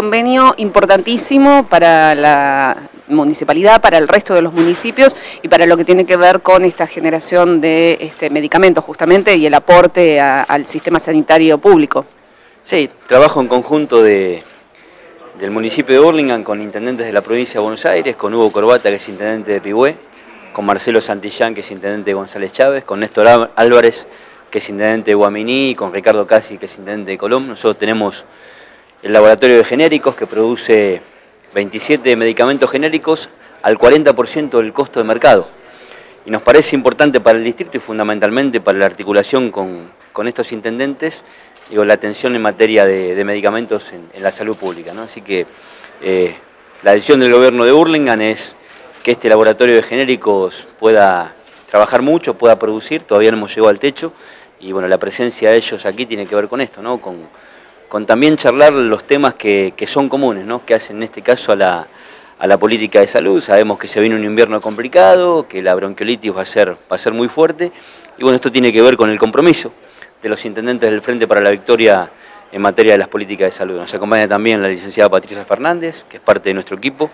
convenio importantísimo para la municipalidad, para el resto de los municipios y para lo que tiene que ver con esta generación de este, medicamentos justamente y el aporte al sistema sanitario público. Sí, trabajo en conjunto de, del municipio de Burlingame con intendentes de la provincia de Buenos Aires, con Hugo Corbata, que es intendente de Pigüé, con Marcelo Santillán, que es intendente de González Chávez, con Néstor Álvarez, que es intendente de Guaminí, y con Ricardo Casi, que es intendente de Colón. Nosotros tenemos el laboratorio de genéricos que produce 27 medicamentos genéricos al 40% del costo de mercado. Y nos parece importante para el distrito y fundamentalmente para la articulación con, estos intendentes, digo, la atención en materia de, medicamentos en, la salud pública. Así que eh, la decisión del gobierno de Burlingame es que este laboratorio de genéricos pueda trabajar mucho, pueda producir, todavía no hemos llegado al techo, y bueno, la presencia de ellos aquí tiene que ver con esto, ¿no? con, con también charlar los temas que, son comunes, ¿no? que hacen en este caso a la, a la, política de salud. Sabemos que se viene un invierno complicado, que la bronquiolitis va a, ser, va a ser muy fuerte, y bueno, esto tiene que ver con el compromiso de los intendentes del Frente para la Victoria en materia de las políticas de salud. Nos acompaña también la licenciada Patricia Fernández, que es parte de nuestro equipo,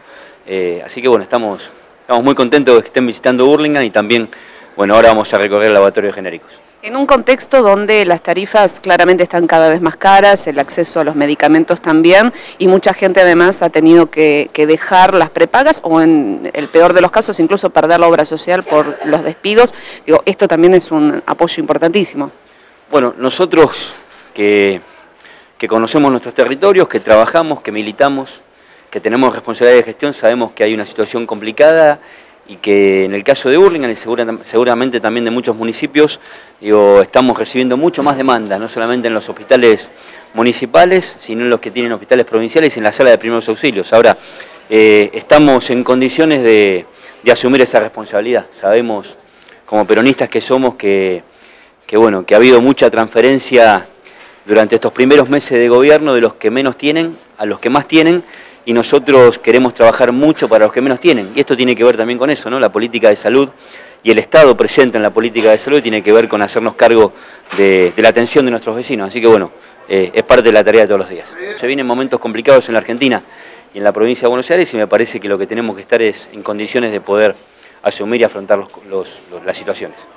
eh, así que bueno, estamos, estamos muy contentos de que estén visitando Burlingame y también, bueno, ahora vamos a recorrer el laboratorio de genéricos. En un contexto donde las tarifas claramente están cada vez más caras, el acceso a los medicamentos también, y mucha gente además ha tenido que, dejar las prepagas o en el peor de los casos incluso perder la obra social por los despidos, digo, esto también es un apoyo importantísimo. Bueno, nosotros que, conocemos nuestros territorios, que trabajamos, que militamos, que tenemos responsabilidad de gestión, sabemos que hay una situación complicada y que en el caso de Burlingame y seguramente también de muchos municipios, digo, estamos recibiendo mucho más demanda, no solamente en los hospitales municipales, sino en los que tienen hospitales provinciales y en la sala de primeros auxilios. Ahora, eh, estamos en condiciones de, asumir esa responsabilidad. Sabemos, como peronistas que somos, que, bueno, que ha habido mucha transferencia durante estos primeros meses de gobierno de los que menos tienen a los que más tienen, y nosotros queremos trabajar mucho para los que menos tienen. Y esto tiene que ver también con eso, ¿no? La política de salud y el Estado presente en la política de salud tiene que ver con hacernos cargo de, la atención de nuestros vecinos. Así que bueno, eh, es parte de la tarea de todos los días. Se vienen momentos complicados en la Argentina y en la provincia de Buenos Aires y me parece que lo que tenemos que estar es en condiciones de poder asumir y afrontar las situaciones.